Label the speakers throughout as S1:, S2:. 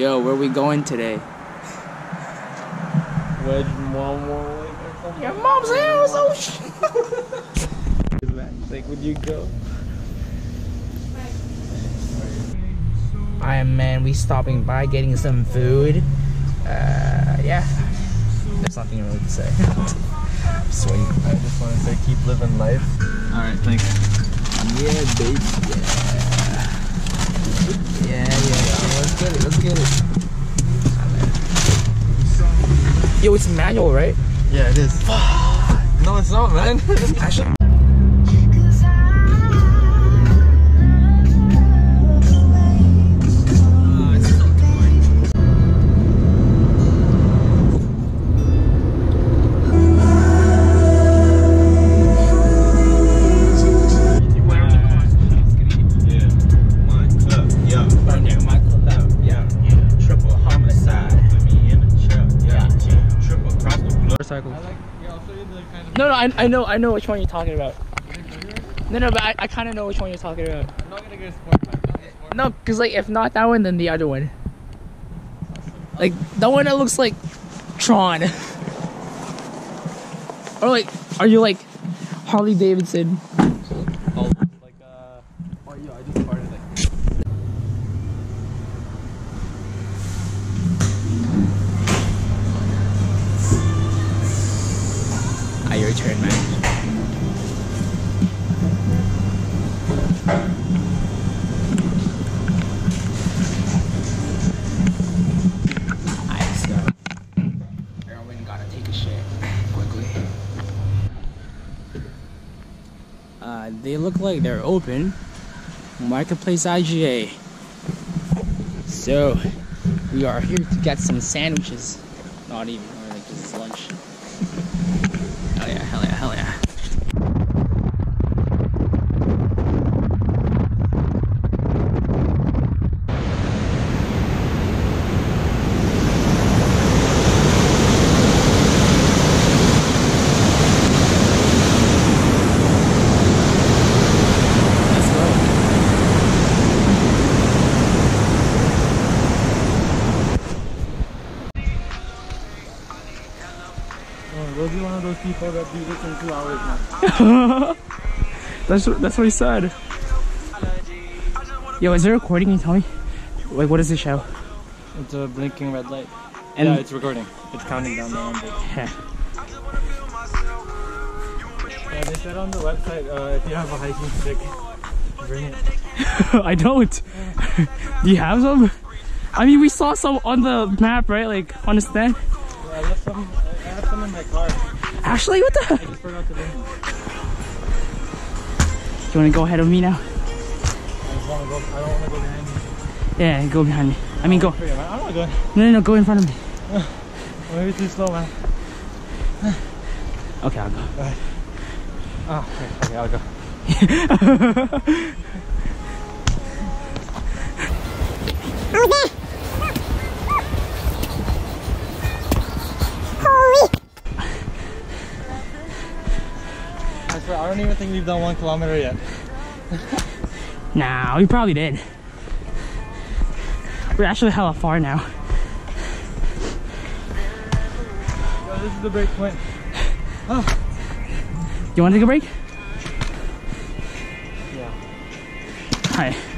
S1: Yo, where we going today?
S2: Wedge mom
S1: Your mom's house. Oh shit.
S2: Like, would you go?
S1: Alright, man. We stopping by getting some food. Uh, yeah. There's nothing really to say. Sweet.
S2: I just want to say, keep living life. All right, thanks.
S1: Yeah, baby. Yeah. Yeah, yeah, yeah. Let's get it. Let's get it. Yo, it's manual, right?
S2: Yeah, it is. no, it's not, man.
S1: I, I know, I know which one you're talking about. No, no, but I, I kind of know which one you're talking about.
S2: I'm not gonna get a sport bike.
S1: No, cause like if not that one, then the other one. Like that one that looks like Tron. or like, are you like Harley Davidson?
S2: Oh, like, uh, oh, yeah, I just farted like.
S1: Uh, they look like they're open. Marketplace IGA. So we are here to get some sandwiches. Not even, or like this is lunch. Hell yeah, hell yeah, hell yeah. Let's go.
S2: Oh, those are one of those people that do this in two hours.
S1: That's that's what he said. Yo, is it recording? Can you tell me? Like, what does it show?
S2: It's a blinking red light.
S1: And-
S2: yeah, it's recording. It's counting down the number.
S1: Yeah.
S2: Yeah, they said on the website uh, if you have a hiking stick, bring it.
S1: I don't. Do you have some? I mean, we saw some on the map, right? Like on the stand.
S2: Yeah, I left some. I have some in my car.
S1: Actually, what the?
S2: I just forgot to bring.
S1: You want to go ahead of me now?
S2: I just want to go. I don't want to go behind you.
S1: Yeah, go behind me. I mean, go.
S2: Oh, Free, man. I'm not going.
S1: No, no, no, go in front of me.
S2: Maybe too slow, man.
S1: Okay, I'll go.
S2: Oh, okay, okay, I'll go. I don't even think we've done one kilometer yet.
S1: Nah, we probably did. We're actually hella far now.
S2: Yo, this is the break point. Oh.
S1: You want to take a break?
S2: Yeah.
S1: Hi.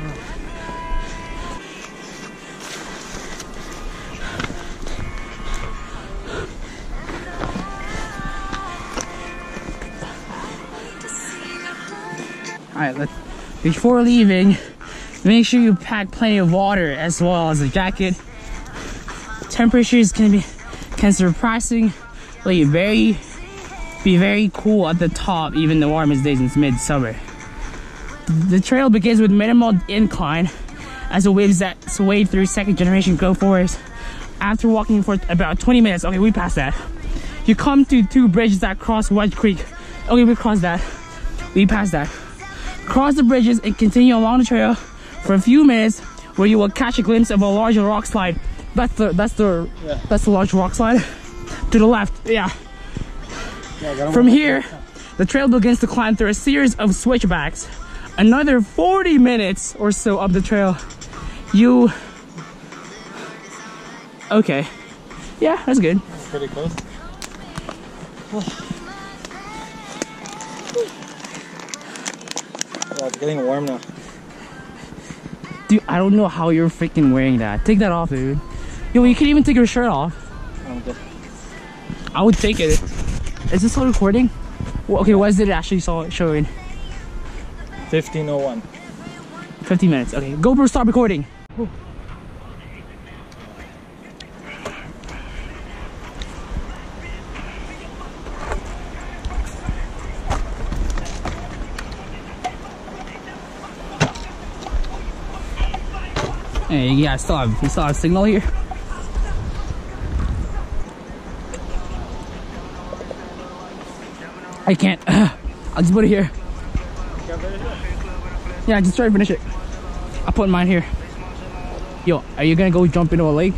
S1: Alright, let's before leaving, make sure you pack plenty of water as well as a jacket. Temperatures can be can surprisingly very be very cool at the top, even the warmest days in midsummer. The trail begins with minimal incline as the waves that sway through second generation growth forests. After walking for about 20 minutes, okay, we passed that. You come to two bridges that cross Wedge Creek. Okay, we crossed that. We passed that. Cross the bridges and continue along the trail for a few minutes where you will catch a glimpse of a large rock slide. That's the that's the
S2: Yeah.
S1: that's the large rock slide. To the left, yeah.
S2: Yeah, I got 'em
S1: From here, the trail begins to climb through a series of switchbacks. Another 40 minutes or so up the trail, you Okay. Yeah, that's good.
S2: It's pretty close. Yeah, it's getting warm now.
S1: Dude, I don't know how you're freaking wearing that. Take that off, dude. Yo, you can even take your shirt off.
S2: I'm good.
S1: I would take it. Is this still recording? Well, okay, what is it actually saw showing?
S2: 1501.
S1: 15 minutes. Okay, GoPro stop recording. Hey, yeah, still have, you still have signal here. I can't. I'll just put it here. Yeah, just try to finish it. I'll put mine here. Yo, are you gonna go jump into a lake?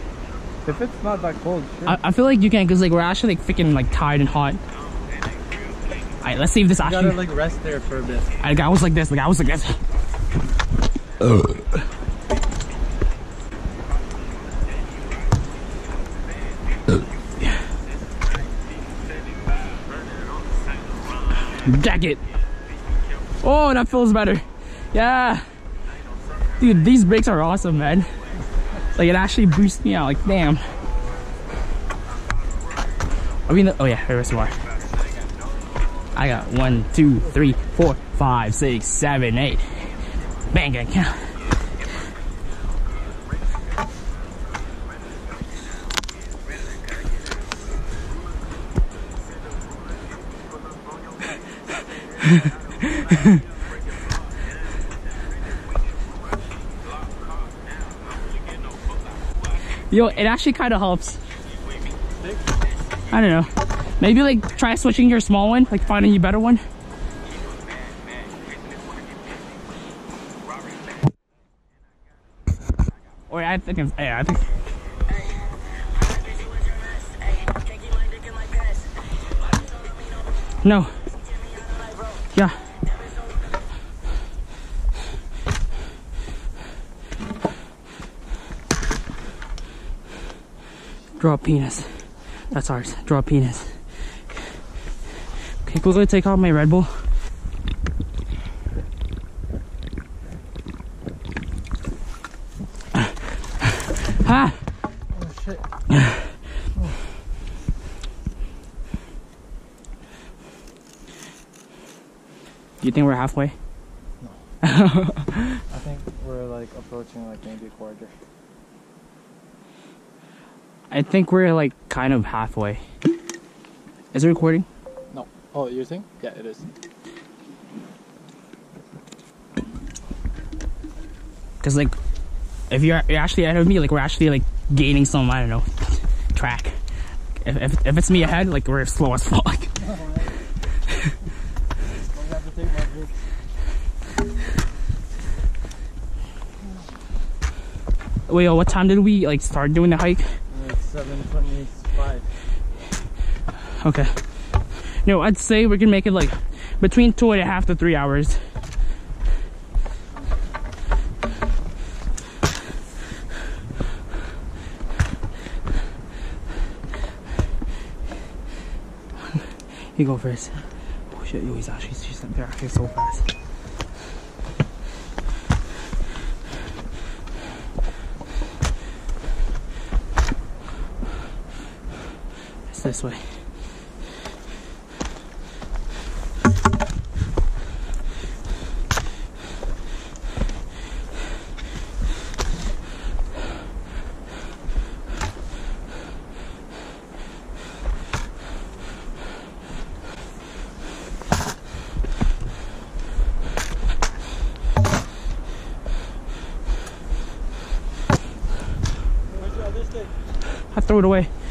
S2: If it's not that cold, sure.
S1: I, I feel like you can because like we're actually like freaking like tired and hot. Alright, let's see if this
S2: you
S1: actually.
S2: gotta like rest there for a bit.
S1: I, I was like this, like I was like this. Jacket. Oh, that feels better. Yeah. Dude, these brakes are awesome, man. Like it actually boosts me out. Like damn. I mean, oh yeah, there's more. I got one, two, three, four, five, six, seven, eight. Bang, gang, count. Yo, it actually kind of helps. I don't know. Maybe like try switching your small one, like finding a better one. Or I think it's, yeah, I think. No. Draw a penis. That's ours. Draw a penis. Okay, quickly take off my Red Bull. Ha!
S2: Oh shit.
S1: Do you think we're halfway? No.
S2: I think we're like approaching like maybe a quarter.
S1: I think we're like kind of halfway. Is it recording?
S2: No. Oh, you think? Yeah, it is.
S1: Cause like, if you're, you're actually ahead of me, like we're actually like gaining some I don't know track. If, if, if it's me ahead, like we're slow as fuck. Wait, yo, what time did we like start doing the hike?
S2: It's 725.
S1: Okay. No, I'd say we can make it like between two and a half to three hours. You go first. Oh shit, yo, he's actually, she's, they're actually so fast. This way. I threw it away.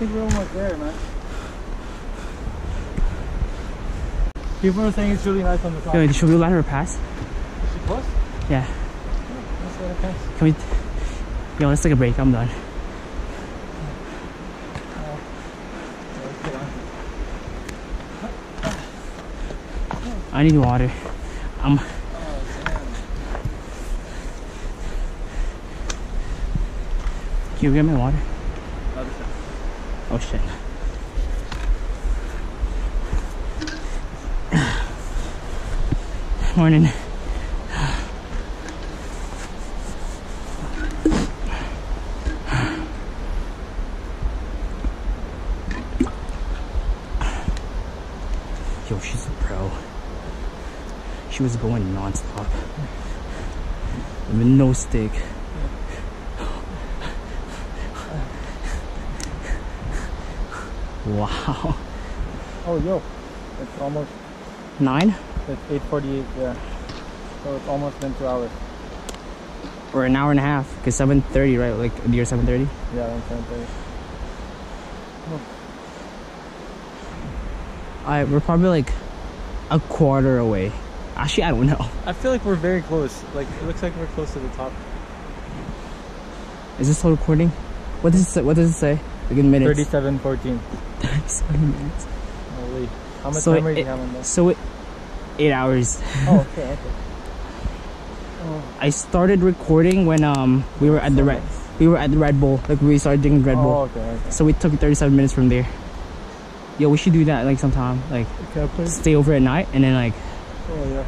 S2: Think we're almost there, man. People are saying it's really nice on the top.
S1: Yo, should we let her pass?
S2: Is she close?
S1: Yeah.
S2: Let's let her pass.
S1: Can we? Yo, let's take a break. I'm done.
S2: Yeah, let's get on.
S1: I need water. I'm.
S2: Oh.
S1: Can you get me water? Oh shit. Morning. Yo, she's a pro. She was going non-stop. With no stick. Wow.
S2: Oh, yo. It's almost,
S1: Nine?
S2: it's 8.48, yeah. So it's almost been two hours.
S1: Or an hour and a half. Because 7.30, right? Like near 7.30?
S2: Yeah, around 7.30.
S1: I we're probably like a quarter away. Actually, I don't know.
S2: I feel like we're very close. Like, it looks like we're close to the top.
S1: Is this still recording? What does it say? What does it say? Like in minutes.
S2: 37.14.
S1: 37 minutes.
S2: Holy. How much
S1: So
S2: timer
S1: it-
S2: do you have on this?
S1: So it, eight hours.
S2: Oh, okay, okay. Oh,
S1: I started recording when um we were at the red we were at the Red Bull. Like we started drinking Red
S2: oh
S1: Bull.
S2: okay, okay.
S1: So we took 37 minutes from there. Yo, we should do that like sometime. Like
S2: Can
S1: stay over at night and then like
S2: Oh, yeah.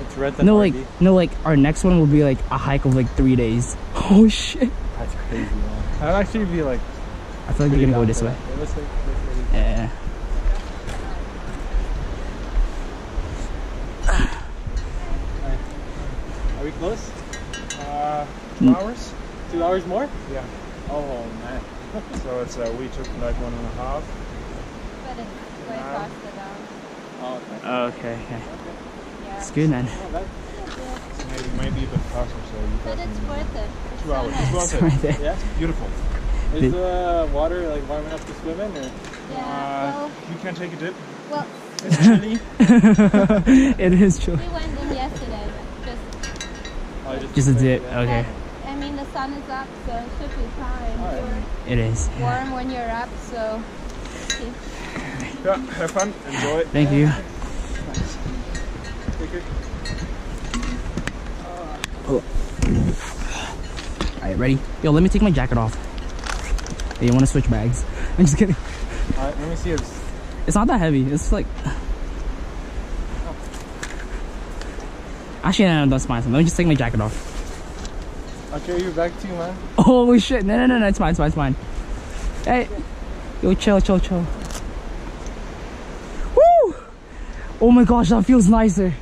S2: It's red
S1: no like no like our next one will be like a hike of like three days. Oh shit.
S2: That's crazy, man. I'd actually be like.
S1: I feel like we're gonna go this way.
S2: Yeah, let's take this way.
S1: Yeah.
S2: Are we close? Uh,
S1: two Mm.
S2: hours? Two hours more?
S3: Yeah.
S2: Oh man.
S3: So it's uh, we took like one and a half.
S4: But it's way faster down.
S2: Oh, okay.
S1: Okay. okay.
S4: Yeah.
S1: It's good man.
S2: Oh, that,
S3: So maybe maybe a bit faster. So you
S4: But it's worth it. It's
S3: two hours.
S4: nice.
S3: It's worth it.
S1: right there.
S2: yeah.
S3: Beautiful.
S2: Is the water like warm enough to swim in? Or?
S4: Yeah.
S3: Uh, you can't take a dip.
S4: Well, well,
S3: It's chilly.
S1: it is chilly.
S4: we went in yesterday. Just,
S2: Oh,
S1: Just a dip.
S2: yeah.
S1: Okay.
S4: but, I mean, the sun is up, so it should be fine.
S2: Alright.
S4: You're
S1: It is. Yeah.
S4: warm when you're up, so. see.
S3: yeah. Have fun. Enjoy.
S1: Thank you.
S2: Take care.
S1: Alright, ready? Yo, let me take my jacket off. Hey, you wanna switch bags? I'm just kidding.
S2: Alright, let me see if.
S1: It's not that heavy. It's like. Actually, no, no, that's fine. Let me just take my jacket off.
S2: I'll carry you back too, man.
S1: Holy shit. No, no, no, no. It's fine, it's fine, it's fine. Hey. Yo, chill, chill, chill. Woo! Oh my gosh, that feels nicer.